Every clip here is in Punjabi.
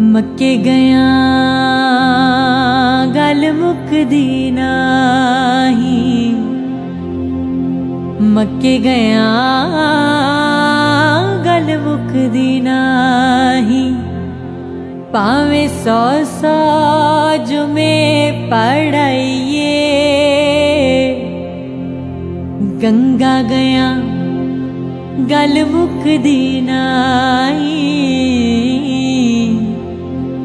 ਮੱਕੇ ਗਿਆ। ਗੱਲ ਮੁੱਕਦੀ ਨਹੀਂ। ਮੱਕੇ ਗਿਆ। ਗੱਲ ਮੁੱਕਦੀ ਨਹੀਂ। ਭਾਵੇਂ ਸੌ ਸੌ ਜੁਮੇ ਪੜਾਈਏ। ਗੰਗਾ ਗਿਆ। ਗੱਲ ਮੁੱਕਦੀ ਨਹੀਂ।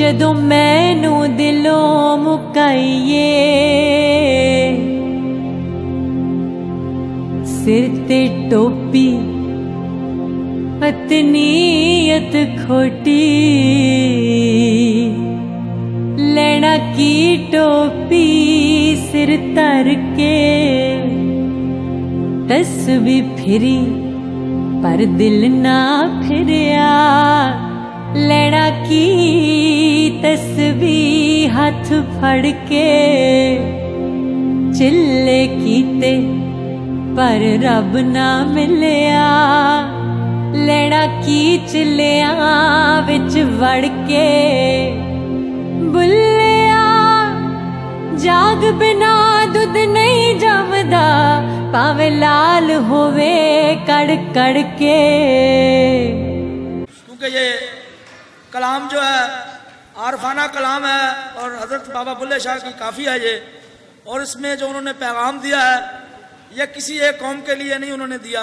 ਜਦੋਂ ਮੈਨੂੰ ਦਿਲੋਂ ਮੁਕਾਈਏ। ਸਿਰ ਤੇ ਟੋਪੀ ਅਤਨੀਅਤ ਖੋਟੀ। ਲੈਣਾ ਕੀ ਟੋਪੀ ਸਿਰ ਧਰ ਕੇ। ਤਸਵੀ ਫਿਰੀ, ਪਰ ਦਿਲ ਨਾ ਫਿਰਿਆ। ਲੈਣਾ ਕੀ ਤਸਵੀ ਹੱਥ ਫੜ ਕੇ? ਚਿੱਲੇ ਕੀਤੇ, ਪਰ ਰੱਬ ਨਾ ਮਿਲਿਆ। ਲੈਣਾ ਕੀ ਚਿੱਲਿਆਂ ਵਿੱਚ ਵੜ ਕੇ? ਬੁੱਲਿਆ, ਜਾਗ ਬਿਨਾ ਦੁੱਧ ਨਹੀਂ ਜੰਮਦਾ, ਭਾਵੇਂ ਲਾਲ ਹੋਵੇ ਕੜ ਕੜ ਕੇ। ਕਿਉਂਕਿ ਇਹ कलाम जो है आरफाना कलाम है और हज़रत बाबा बुल्ले शाह की काफ़ी है ये। और इसमें जो उन्होंने पैगाम दिया है ये किसी एक कौम के लिए नहीं उन्होंने दिया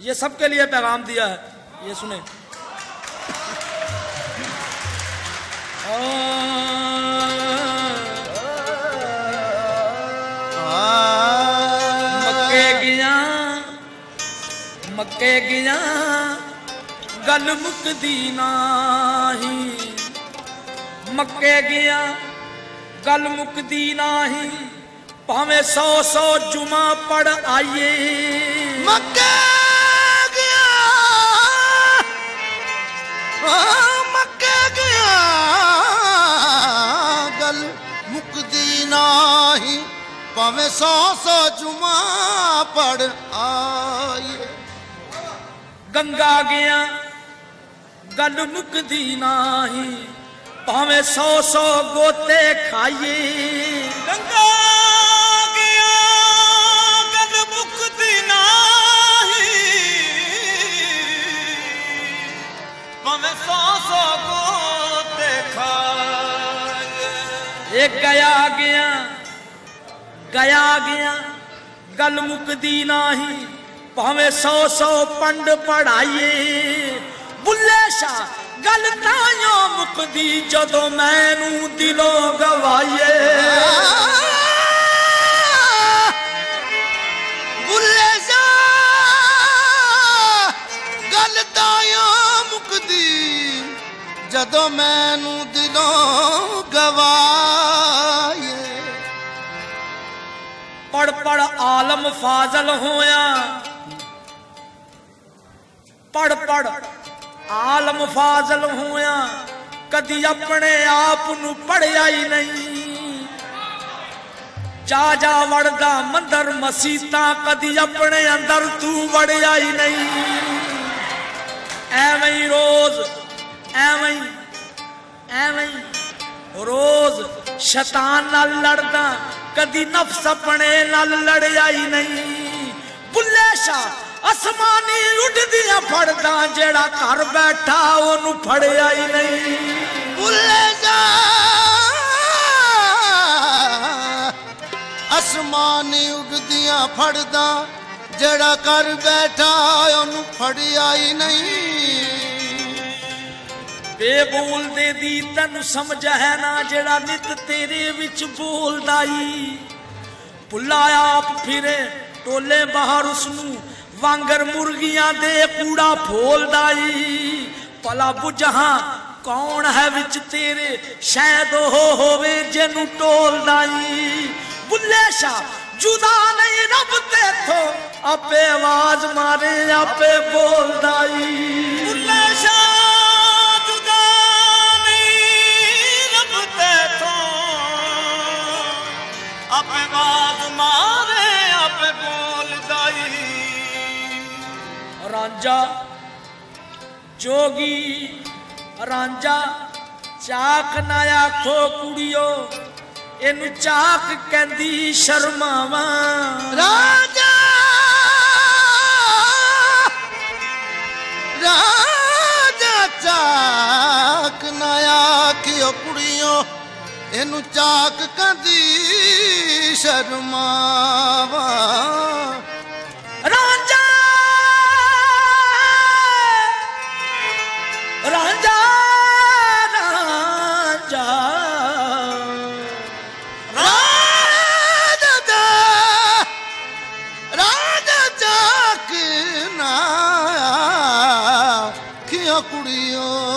ये सबके लिए पैगाम दिया है। ये सुने। मक्के गया मक्के गया ਗੱਲ ਮੁੱਕਦੀ ਨਾਹੀ। ਮੱਕੇ ਗਿਆ ਗੱਲ ਮੁੱਕਦੀ ਨਾਹੀ। ਭਾਵੇਂ ਸੌ ਸੌ ਜੁਮਾ ਪੜ ਆਈਏ। ਮੱਕੇ ਗਿਆ। ਮੱਕੇ ਗਿਆ। ਗੱਲ ਮੁੱਕਦੀ ਨਾਹੀ। ਭਾਵੇਂ 100 100 ਜੁਮਾ ਪੜ ਆਈਏ। ਗੰਗਾ ਗਿਆ ਗੱਲ ਮੁਕਦੀ ਨਹੀਂ ਭਾਵੇਂ 100 100 ਗੋਤੇ ਖਾਈਏ। ਗੰਗਾ ਗਿਆ ਗੱਲ ਮੁਕਦੀ ਨਹੀਂ ਭਾਵੇਂ ਸੌ ਸੌ ਦੇਖਾਂਗੇ ਇਹ ਗਿਆ ਗਿਆ ਗਿਆ ਗਿਆ ਗੱਲ ਮੁਕਦੀ ਨਹੀਂ ਭਾਵੇਂ 100 100 ਪੰਡ ਪੜਾਈਏ। ਬੁੱਲੇ ਸ਼ਾ ਗੱਲ ਤਾਂ ਯੋ ਮੁਕਦੀ ਜਦੋਂ ਮੈਨੂੰ ਦਿਲੋਂ ਗਵਾਈਏ। ਬੁੱਲੇ ਜਾ ਗੱਲ ਤਾਂ ਆ ਮੁਕਦੀ ਜਦੋਂ ਮੈਨੂੰ ਦਿਲੋਂ ਗਵਾਏ ਪੜ ਪੜ ਆਲਮ ਫਾਜ਼ਲ ਹੋਇਆ। ਪੜ ਪੜ ਆਲਮ ਫਾਜ਼ਲ ਹੋਇਆ, ਕਦੀ ਆਪਣੇ ਆਪ ਨੂੰ ਪੜਿਆ ਹੀ ਨਹੀਂ। ਜਾ ਜਾ ਵੜਦਾ ਮੰਦਰ ਮਸੀਤਾਂ, ਕਦੀ ਆਪਣੇ ਅੰਦਰ ਤੂੰ ਵੜਿਆ ਹੀ ਨਹੀਂ। ਐਵੇਂ ਹੀ ਰੋਜ਼, ਐਵੇਂ ਐਵੇਂ ਰੋਜ਼ ਸ਼ੈਤਾਨ ਨਾਲ ਲੜਦਾ, ਕਦੀ ਨਫਸ ਆਪਣੇ ਨਾਲ ਲੜਿਆ ਹੀ ਨਹੀਂ। ਬੁੱਲੇ ਸ਼ਾਹ ਅਸਮਾਨੀ ਉੱਡਦੀਆਂ ਫੜਦਾ ਜਿਹੜਾ ਘਰ ਬੈਠਾ ਉਹਨੂੰ ਫੜਿਆ ਹੀ ਨਹੀਂ। ਬੁੱਲੇ ਜਾ। ਅਸਮਾਨੀ ਉੱਡਦੀਆਂ ਫੜਦਾ ਜਿਹੜਾ ਘਰ ਬੈਠਾ ਉਹਨੂੰ ਫੜਿਆ ਹੀ ਨਹੀਂ। ਬੇਬੋਲਦੇ ਦੀ ਤੈਨੂੰ ਸਮਝ ਹੈ ਨਾ ਜਿਹੜਾ ਨਿਤ ਤੇਰੇ ਵਿੱਚ ਬੋਲਦਾ ਈ। ਭੁੱਲਾ ਆਪ ਫਿਰੇ, ਟੋਲੇ ਬਾਹਰ ਉਸ ਨੂੰ ਵਾਂਗਰ ਮੁਰਗੀਆਂ ਦੇ ਕੂੜਾ ਫੋਲਦਾ ਈ। ਭਲਾ ਬੁਝਾਂ ਕੌਣ ਹੈ ਵਿੱਚ ਤੇਰੇ? ਸ਼ਾਇਦ ਉਹ ਹੋਵੇ ਜਿਹਨੂੰ ਟੋਲਦਾ ਈ। ਬੁੱਲੇ ਸ਼ਾ ਜੁਦਾ ਨਹੀਂ ਰੱਬ ਤੇਥੋਂ। ਆਪੇ ਆਵਾਜ਼ ਮਾਰੇ, ਆਪੇ ਬੋਲਦਾ ਈ। ਬੁੱਲੇ ਸ਼ਾ ਰਾਂਝਾ, ਜੋਗੀ ਰਾਂਝਾ ਚਾਕ ਨਾ ਆਖੋ ਕੁੜੀਓ, ਇਹਨੂੰ ਚਾਕ ਕਹਿੰਦੀ ਸ਼ਰਮਾਵਾਂ। ਰਾਜਾ ਰਾਜਾ ਚਾਕ ਨਾ ਆਖਿਓ ਕੁੜੀਓ, ਇਹਨੂੰ ਚਾਕ ਕਹਿੰਦੀ ਸ਼ਰਮਾਵਾ। ਆਖਿਓ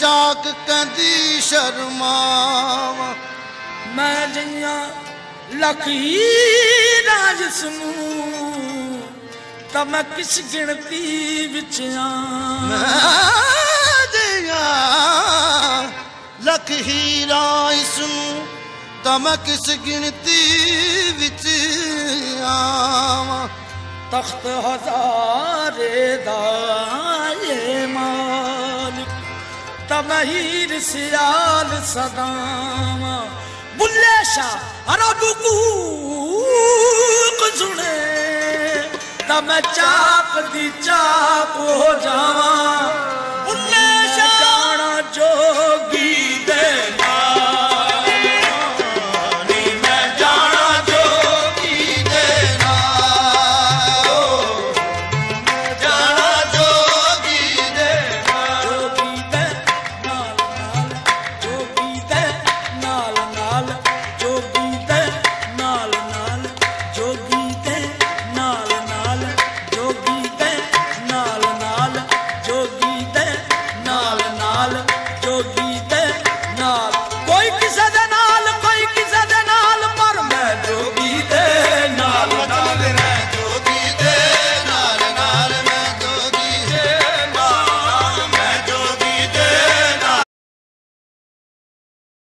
ਚਾਕ ਕਹਿੰਦੀ ਸ਼ਰਮਾਵਾ। ਮੈਂ ਜਈਆਂ ਲਖੀ ਰਾਜ ਸਮੂ ਤਾਂ ਮੈਂ ਕਿਸ ਗਿਣਤੀ ਵਿੱਚ ਆ? ਜਿਆ ਲੱਖ ਹੀਰਾ ਇਸ ਨੂੰ ਤਾਂ ਮੈਂ ਕਿਸ ਗਿਣਤੀ ਵਿੱਚ ਆਵਾਂ ਤਖਤ ਹਜ਼ਾਰੇ ਦਾ ਤਮਹੀਰ ਸਿਆਲ ਸਦਾਵਾ। ਬੁੱਲੇ ਸ਼ਾਹ ਅਰਬ ਕੂਕ ਸੁਣੇ। ਤਾਂ ਮੈਂ ਚਾਕ ਦੀ ਚਾਕ ਹੋ ਜਾਵਾਂ।